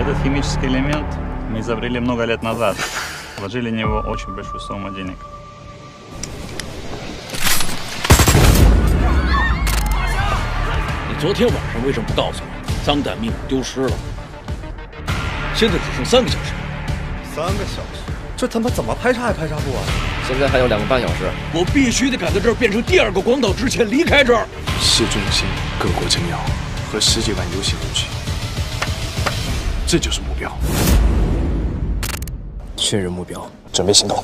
Этот химический элемент мы изобрели много лет назад. Вложили в него очень большую сумму денег. 你昨天晚上为什么不告诉我？脏胆密码丢失了。现在只剩三个小时，三个小时，这他妈怎么排查也排查不完。现在还有两个半小时，我必须得赶在这儿变成第二个广岛之前离开这儿。市中心各国政要和十几万游行人群， 这就是目标。确认目标，准备行动。